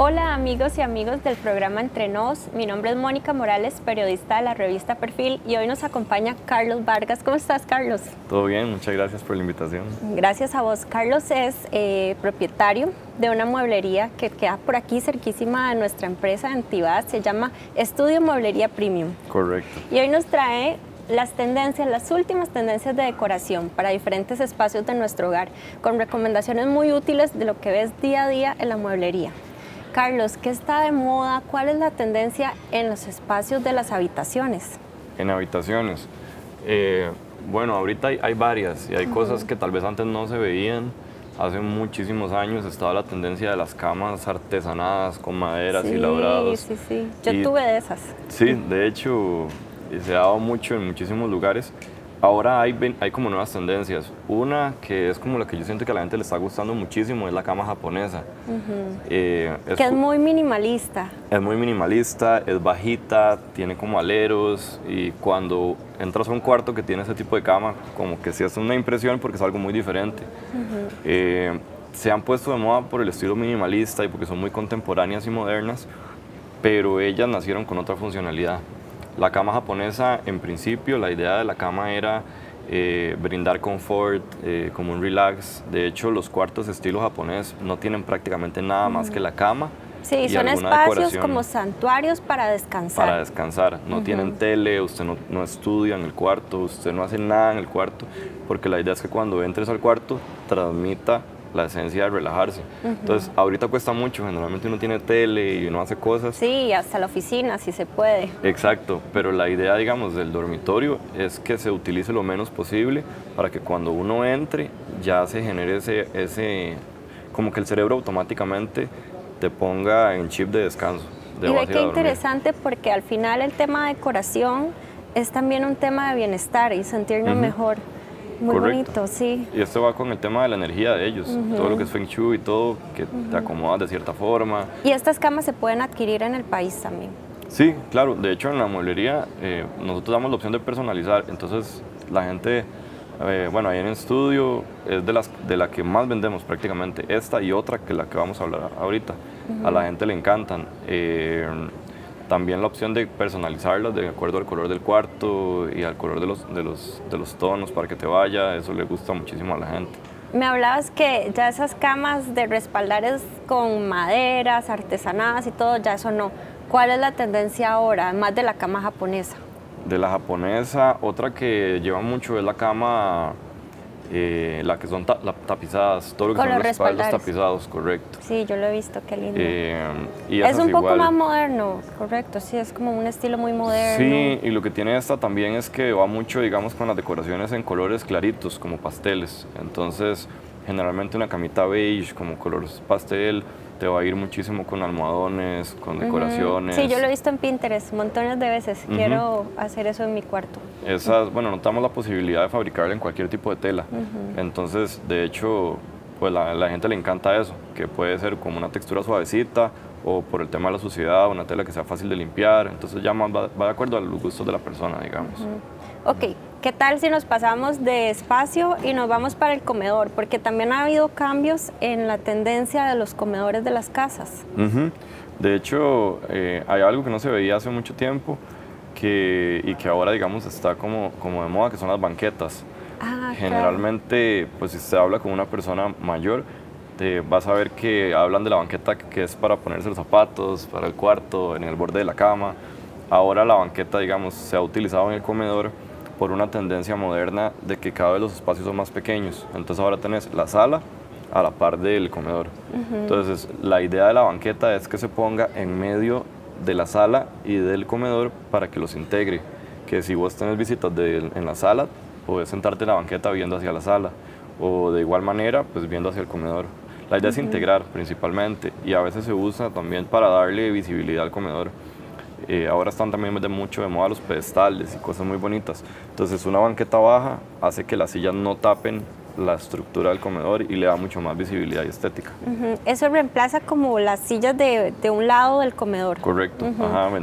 Hola amigos y amigos del programa Entre Nos, mi nombre es Mónica Morales, periodista de la revista Perfil y hoy nos acompaña Carlos Vargas. ¿Cómo estás Carlos? Todo bien, muchas gracias por la invitación. Gracias a vos. Carlos es eh, propietario de una mueblería que queda por aquí cerquísima de nuestra empresa en Tibás, se llama Estudio Mueblería Premium. Correcto. Y hoy nos trae las tendencias, las últimas tendencias de decoración para diferentes espacios de nuestro hogar, con recomendaciones muy útiles de lo que ves día a día en la mueblería. Carlos, ¿qué está de moda? ¿Cuál es la tendencia en los espacios de las habitaciones? En habitaciones. Eh, bueno, ahorita hay, varias y hay cosas que tal vez antes no se veían. Hace muchísimos años estaba la tendencia de las camas artesanadas con maderas y labrados. Sí, sí, sí. Yo tuve de esas. Sí, de hecho, se ha dado mucho en muchísimos lugares. Ahora hay, hay como nuevas tendencias. Una que es como la que yo siento que a la gente le está gustando muchísimo es la cama japonesa. Eh, que es muy minimalista. Es muy minimalista, es bajita, tiene como aleros y cuando entras a un cuarto que tiene ese tipo de cama, como que sí es una impresión porque es algo muy diferente. Eh, se han puesto de moda por el estilo minimalista y porque son muy contemporáneas y modernas, pero ellas nacieron con otra funcionalidad. La cama japonesa, en principio, la idea de la cama era eh, brindar confort, eh, como un relax. De hecho, los cuartos estilo japonés no tienen prácticamente nada más que la cama. Sí, son espacios como santuarios para descansar. Para descansar. No tienen tele, usted no, no, estudia en el cuarto, usted no hace nada en el cuarto, porque la idea es que cuando entres al cuarto transmita la esencia de relajarse. Entonces, ahorita cuesta mucho, generalmente uno tiene tele y uno hace cosas. Sí, hasta la oficina, si se puede. Exacto, pero la idea, digamos, del dormitorio es que se utilice lo menos posible para que cuando uno entre ya se genere ese, ese como que el cerebro automáticamente te ponga en chip de descanso. De y ve qué interesante porque al final el tema de decoración es también un tema de bienestar y sentirnos mejor. Muy bonito, sí. Y esto va con el tema de la energía de ellos, todo lo que es Feng Shui y todo, que te acomodas de cierta forma. ¿Y estas camas se pueden adquirir en el país también? Sí, claro. De hecho, en la mueblería eh, nosotros damos la opción de personalizar. Entonces, la gente, eh, bueno, ahí en el estudio es de, las, de la que más vendemos prácticamente. Esta y otra que la que vamos a hablar ahorita. A la gente le encantan. Eh, también la opción de personalizarlas de acuerdo al color del cuarto y al color de los, de los, de los tonos para que te vaya, eso le gusta muchísimo a la gente. Me hablabas que ya esas camas de respaldares con maderas, artesanadas y todo, ya eso no. ¿Cuál es la tendencia ahora, más de la cama japonesa? De la japonesa, otra que lleva mucho es la cama eh, la que son tapizadas, todo lo que son los respaldos tapizados, correcto. Sí, yo lo he visto, qué lindo. Eh, es un poco más moderno, correcto, sí, es como un estilo muy moderno. Sí, y lo que tiene esta también es que va mucho, digamos, con las decoraciones en colores claritos, como pasteles. Entonces, generalmente una camita beige, como color pastel, te va a ir muchísimo con almohadones, con decoraciones. Sí, yo lo he visto en Pinterest montones de veces. Quiero hacer eso en mi cuarto. Esas, bueno, no tenemos la posibilidad de fabricarla en cualquier tipo de tela. Entonces, de hecho, pues la, la gente le encanta eso, que puede ser como una textura suavecita o por el tema de la suciedad, una tela que sea fácil de limpiar. Entonces ya más va, de acuerdo a los gustos de la persona, digamos. Ok, ¿qué tal si nos pasamos de espacio y nos vamos para el comedor? Porque también ha habido cambios en la tendencia de los comedores de las casas. De hecho, eh, hay algo que no se veía hace mucho tiempo que, y que ahora, digamos, está como, como de moda, que son las banquetas. Ah, Generalmente, pues si se habla con una persona mayor, te vas a ver que hablan de la banqueta que es para ponerse los zapatos, para el cuarto, en el borde de la cama. Ahora la banqueta, digamos, se ha utilizado en el comedor por una tendencia moderna de que cada vez los espacios son más pequeños. Entonces ahora tenés la sala a la par del comedor. Entonces la idea de la banqueta es que se ponga en medio de la sala y del comedor para que los integre. Que si vos tenés visitas en la sala, puedes sentarte en la banqueta viendo hacia la sala o de igual manera pues viendo hacia el comedor. La idea es integrar principalmente y a veces se usa también para darle visibilidad al comedor. Eh, ahora están también de mucho de moda los pedestales y cosas muy bonitas. Entonces una banqueta baja hace que las sillas no tapen la estructura del comedor y le da mucho más visibilidad y estética. Eso reemplaza como las sillas de, de un lado del comedor. Correcto.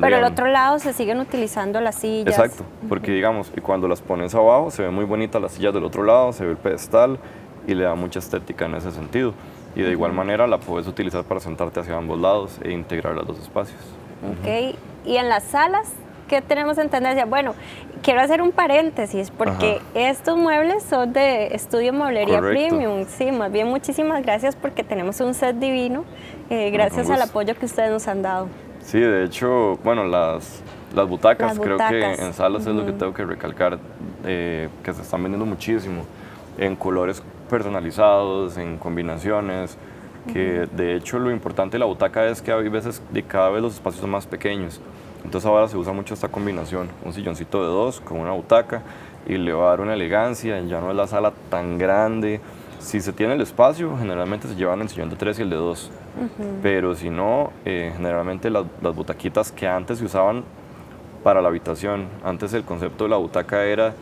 Pero el otro lado se siguen utilizando las sillas. Exacto, porque digamos, cuando las pones abajo se ve muy bonita las sillas del otro lado, se ve el pedestal y le da mucha estética en ese sentido. Y de igual manera la puedes utilizar para sentarte hacia ambos lados e integrar los dos espacios. Ok, y en las salas, ¿qué tenemos en tendencia? Bueno, quiero hacer un paréntesis porque estos muebles son de Estudio Mueblería Premium. Sí, más bien muchísimas gracias porque tenemos un set divino, eh, gracias al apoyo que ustedes nos han dado. Sí, de hecho, bueno, las, las butacas, creo que en salas es lo que tengo que recalcar, eh, que se están vendiendo muchísimo, en colores personalizados, en combinaciones, que de hecho lo importante de la butaca es que hay veces de cada vez los espacios son más pequeños. Entonces ahora se usa mucho esta combinación, un silloncito de dos con una butaca y le va a dar una elegancia, ya no es la sala tan grande. Si se tiene el espacio, generalmente se llevan el sillón de tres y el de dos. Pero si no, eh, generalmente las, las butaquitas que antes se usaban para la habitación, antes el concepto de la butaca era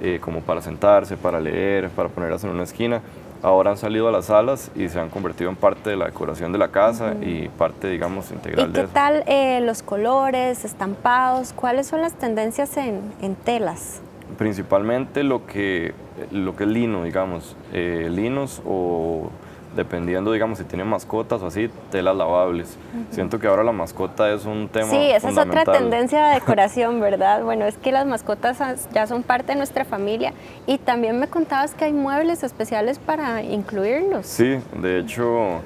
eh, como para sentarse, para leer, para ponerlas en una esquina. Ahora han salido a las salas y se han convertido en parte de la decoración de la casa y parte, digamos, integral ¿Y qué tal eh, los colores, estampados? ¿Cuáles son las tendencias en, en telas? Principalmente lo que, lo que es lino, digamos, eh, linos o dependiendo, digamos, si tienen mascotas o así, telas lavables. Siento que ahora la mascota es un tema Sí, esa es otra tendencia de decoración, ¿verdad? Bueno, es que las mascotas ya son parte de nuestra familia y también me contabas que hay muebles especiales para incluirlos. Sí, de hecho,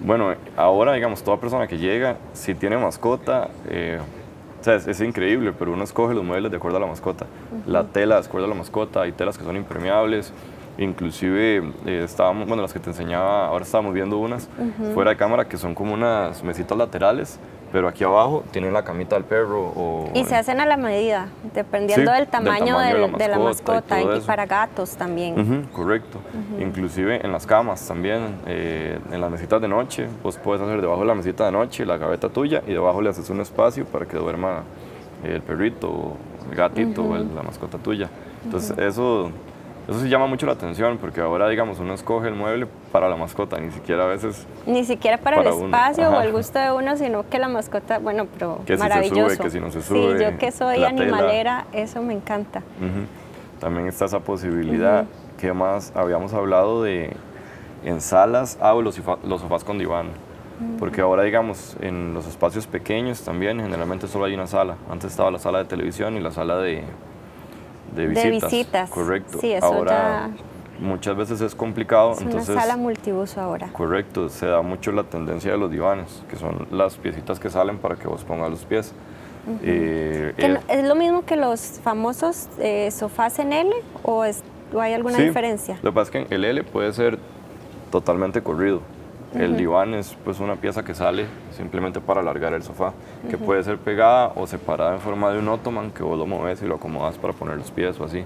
bueno, ahora, digamos, toda persona que llega, si tiene mascota, eh, o sea, es, increíble, pero uno escoge los muebles de acuerdo a la mascota. La tela de acuerdo a la mascota, hay telas que son impermeables, Inclusive eh, estábamos, bueno, las que te enseñaba, ahora estábamos viendo unas fuera de cámara que son como unas mesitas laterales, pero aquí abajo tienen la camita del perro. O, y se hacen a la medida, dependiendo del, tamaño de, la mascota, y, para gatos también. correcto. Inclusive en las camas también, eh, en las mesitas de noche, pues puedes hacer debajo de la mesita de noche la gaveta tuya y debajo le haces un espacio para que duerma el perrito, el gatito, o la mascota tuya. Entonces eso eso sí llama mucho la atención porque ahora, digamos, uno escoge el mueble para la mascota, ni siquiera a veces... Ni siquiera para, el espacio o el gusto de uno, sino que la mascota, bueno, pero que maravilloso. Si se sube, que si no se sube. Sí, yo que soy animalera, eso me encanta. También está esa posibilidad. ¿Qué más? Habíamos hablado de en salas, ah, los, los sofás con diván. Porque ahora, digamos, en los espacios pequeños también, generalmente solo hay una sala. Antes estaba la sala de televisión y la sala de, de visitas. Correcto. Sí, eso ahora, muchas veces es complicado. Es entonces, una sala multiuso ahora. Correcto, se da mucho la tendencia de los divanes, que son las piecitas que salen para que vos pongas los pies. Eh, eh, ¿Es lo mismo que los famosos eh, sofás en L o, es, o hay alguna diferencia? Lo que pasa es que el L puede ser totalmente corrido. El diván es pues una pieza que sale simplemente para alargar el sofá, que puede ser pegada o separada en forma de un ottoman que vos lo mueves y lo acomodas para poner los pies o así.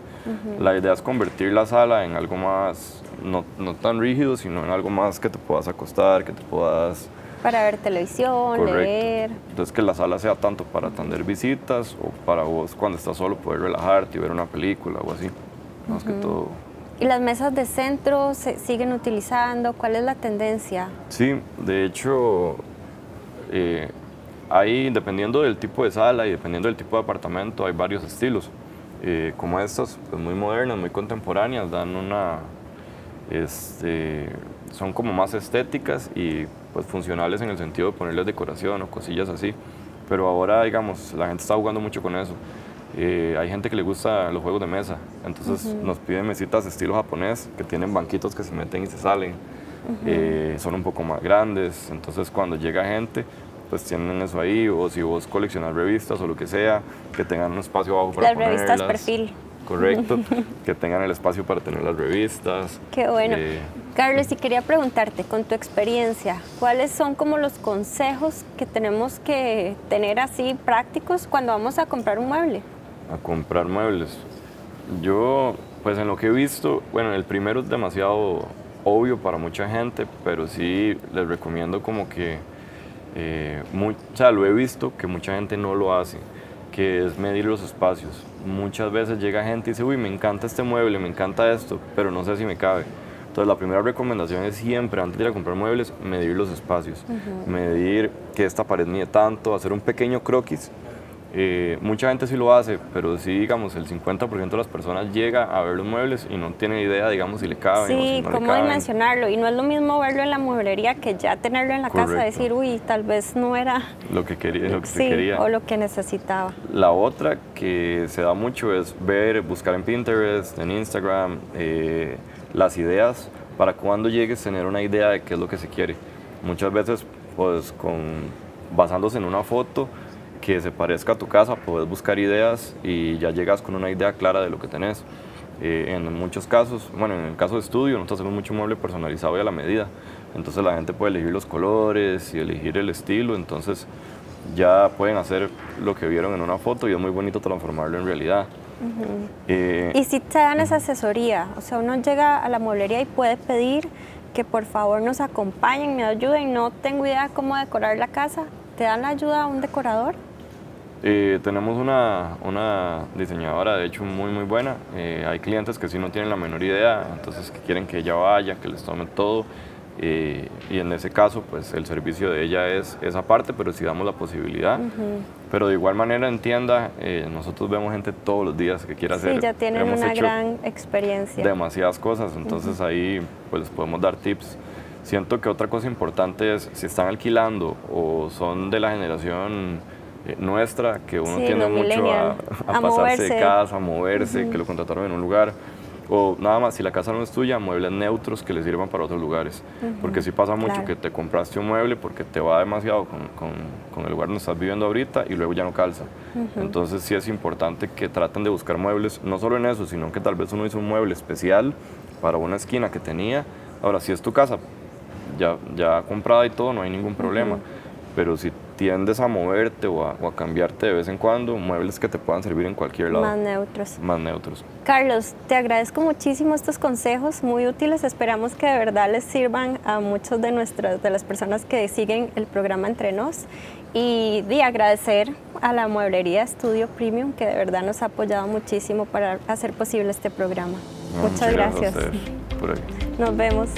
La idea es convertir la sala en algo más, no, no, tan rígido, sino en algo más que te puedas acostar, que te puedas... Para ver televisión, leer. Entonces que la sala sea tanto para atender visitas o para vos cuando estás solo poder relajarte y ver una película o así. Más que todo ¿Y las mesas de centro se siguen utilizando? ¿Cuál es la tendencia? Sí, de hecho, eh, ahí dependiendo del tipo de sala y dependiendo del tipo de apartamento hay varios estilos. Eh, como estas, pues muy modernas, muy contemporáneas, dan una, este, son como más estéticas y pues funcionales en el sentido de ponerles decoración o cosillas así. Pero ahora, digamos, la gente está jugando mucho con eso. Eh, hay gente que le gusta los juegos de mesa, entonces nos piden mesitas de estilo japonés que tienen banquitos que se meten y se salen. Eh, son un poco más grandes, entonces cuando llega gente, pues tienen eso ahí, o si vos coleccionas revistas o lo que sea, que tengan un espacio abajo para Las revistas perfil. Correcto, que tengan el espacio para tener las revistas. Qué bueno. Eh, Carlos, y quería preguntarte, con tu experiencia, ¿cuáles son como los consejos que tenemos que tener así prácticos cuando vamos a comprar un mueble? A comprar muebles. Yo, pues en lo que he visto, bueno, el primero es demasiado obvio para mucha gente, pero sí les recomiendo como que, eh, o sea, lo he visto que mucha gente no lo hace, que es medir los espacios. Muchas veces llega gente y dice, uy, me encanta este mueble, me encanta esto, pero no sé si me cabe. Entonces la primera recomendación es siempre, antes de ir a comprar muebles, medir los espacios. Medir que esta pared mide tanto, hacer un pequeño croquis Eh, mucha gente sí lo hace, pero sí, digamos, el 50% de las personas llega a ver los muebles y no tiene idea, digamos, si le caben sí, o si no cómo dimensionarlo. Y no es lo mismo verlo en la mueblería que ya tenerlo en la casa, decir, uy, tal vez no era lo que quería, lo que se quería. o lo que necesitaba. La otra que se da mucho es ver, buscar en Pinterest, en Instagram, eh, las ideas para cuando llegues a tener una idea de qué es lo que se quiere. Muchas veces, pues, con, basándose en una foto, que se parezca a tu casa, puedes buscar ideas y ya llegas con una idea clara de lo que tenés. Eh, en muchos casos, bueno, en el caso de estudio, nosotros hacemos mucho mueble personalizado y a la medida. Entonces la gente puede elegir los colores y elegir el estilo, entonces ya pueden hacer lo que vieron en una foto y es muy bonito transformarlo en realidad. Eh, y si te dan esa asesoría, o sea, uno llega a la mueblería y puede pedir que por favor nos acompañen, me ayuden, no tengo idea cómo decorar la casa, ¿te dan la ayuda a un decorador? Eh, tenemos una, una, diseñadora, de hecho, muy, muy buena. Eh, hay clientes que sí no tienen la menor idea, entonces que quieren que ella vaya, que les tome todo. Eh, y en ese caso, pues el servicio de ella es esa parte, pero sí damos la posibilidad. Pero de igual manera en tienda, nosotros vemos gente todos los días que quiere hacer. Sí, ya tienen una gran experiencia. Demasiadas cosas, entonces ahí pues les podemos dar tips. Siento que otra cosa importante es si están alquilando o son de la generación eh, nuestra, que uno tiene mucho a, pasarse de casa, a moverse, que lo contrataron en un lugar. O nada más, si la casa no es tuya, muebles neutros que le sirvan para otros lugares. Porque si pasa mucho que te compraste un mueble porque te va demasiado con, con, con, el lugar donde estás viviendo ahorita y luego ya no calza. Entonces sí es importante que traten de buscar muebles, no solo en eso, sino que tal vez uno hizo un mueble especial para una esquina que tenía. Ahora, si es tu casa ya, ya comprada y todo, no hay ningún problema. Pero si tiendes a moverte o a, cambiarte de vez en cuando, muebles que te puedan servir en cualquier lado. Más neutros. Más neutros. Carlos, te agradezco muchísimo estos consejos muy útiles. Esperamos que de verdad les sirvan a muchos de nuestras de las personas que siguen el programa Entre Nos. Y de agradecer a la Mueblería Estudio Premium que de verdad nos ha apoyado muchísimo para hacer posible este programa. Muchas, gracias. Nos vemos.